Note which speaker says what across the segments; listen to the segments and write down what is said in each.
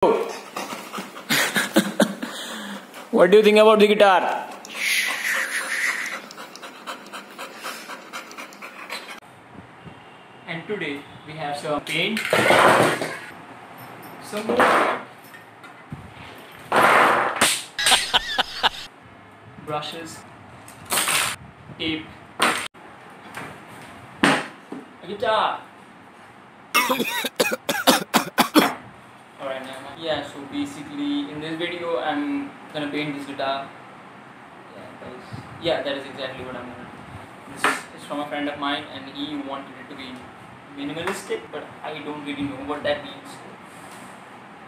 Speaker 1: what do you think about the guitar? And today we have some paint, some more paint, brushes, tape, a guitar. Yeah, so basically in this video I'm gonna paint this guitar. Yeah, that is, yeah, that is exactly what I'm gonna do. This is from a friend of mine and he wanted it to be minimalistic, but I don't really know what that means.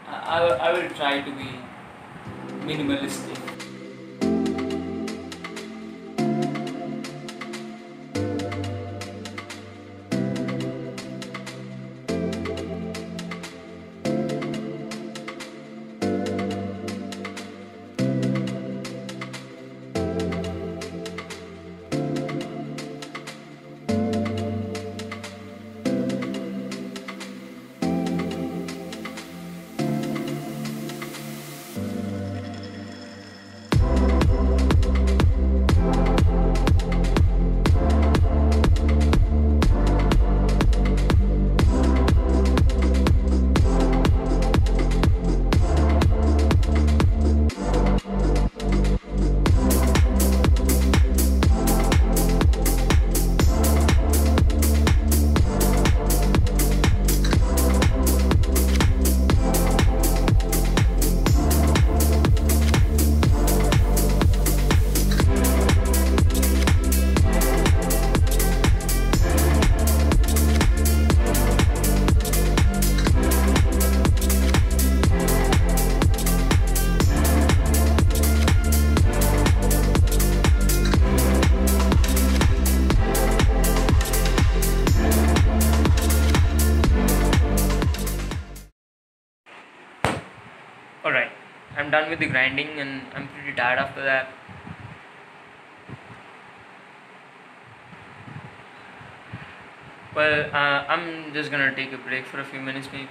Speaker 1: I, I, I will try to be minimalistic. Alright, I'm done with the grinding and I'm pretty tired after that. Well, uh, I'm just gonna take a break for a few minutes maybe.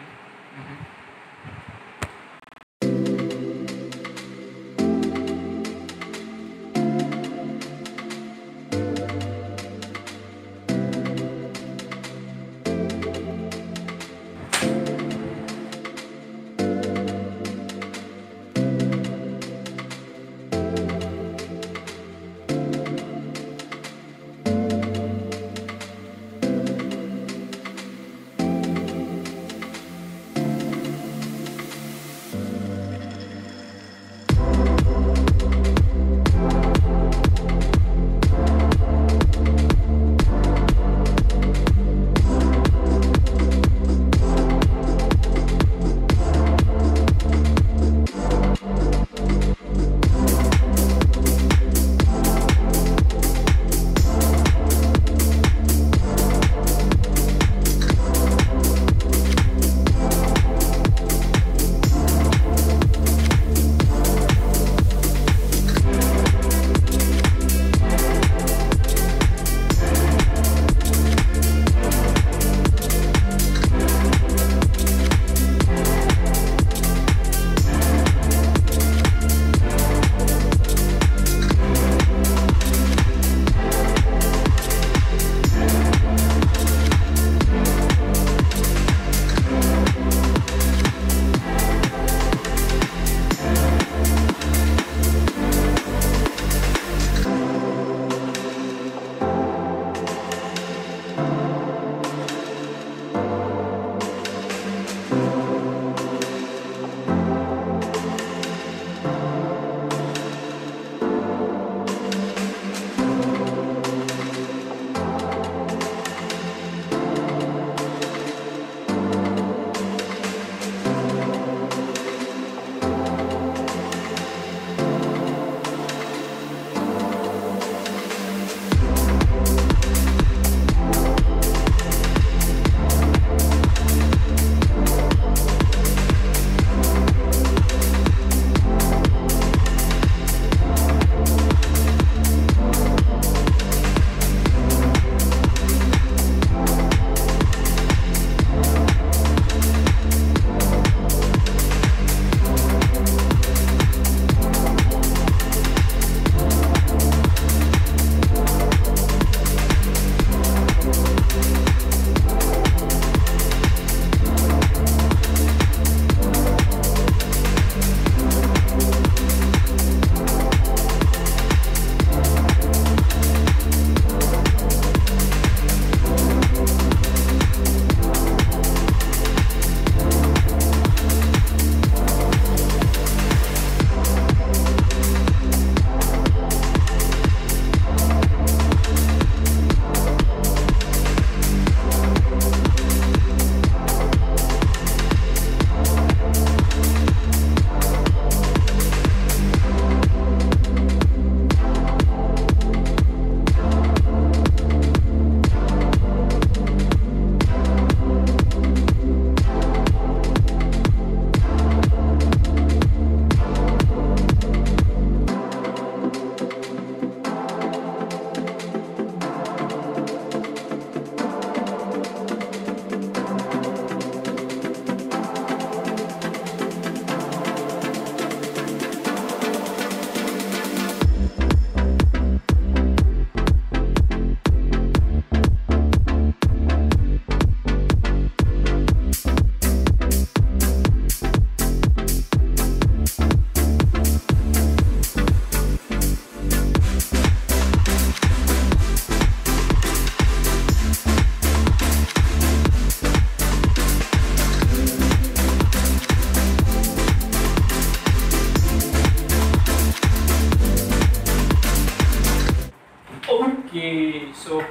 Speaker 1: Okay, so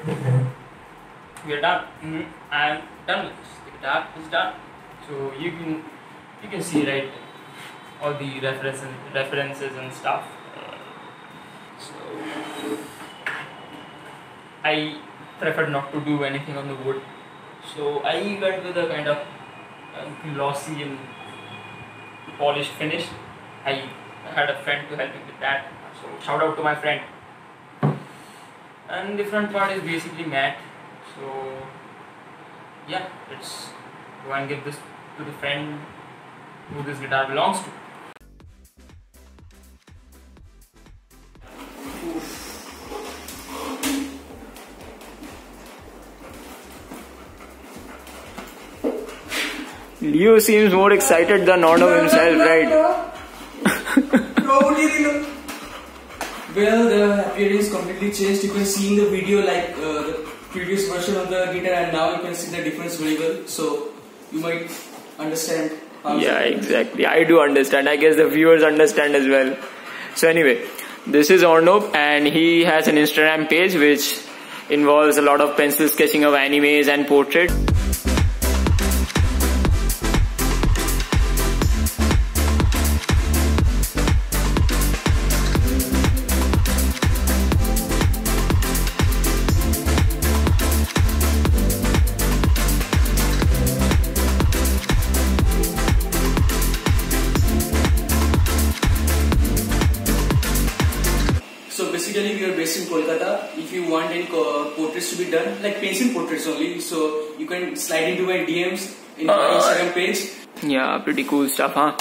Speaker 1: we are done. Mhm. I'm done with this. The guitar is done. So you can you can see right all the references references and stuff. So I preferred not to do anything on the wood. So I went with a kind of uh, glossy and polished finish. I had a friend to help me with that. So shout out to my friend. And the front part is basically matte. So yeah, let's go and give this to the friend who this guitar belongs to.
Speaker 2: Leo seems more excited than Arnab himself, right?
Speaker 3: Bro, what do you? Well, the appearance completely changed. You can see in the video like uh, the previous version of the guitar, and now you can see the difference very well. So you might understand.
Speaker 2: Yeah, exactly. I do understand. I guess the viewers understand as well. So anyway, this is Arnab and he has an Instagram page which involves a lot of pencil sketching of animes and portraits.
Speaker 3: In Kolkata. If you want any portraits to be done, like pencil portraits only, so you can slide into my DMs in my
Speaker 2: Uh,
Speaker 3: Instagram page.
Speaker 2: Yeah, pretty cool stuff, huh?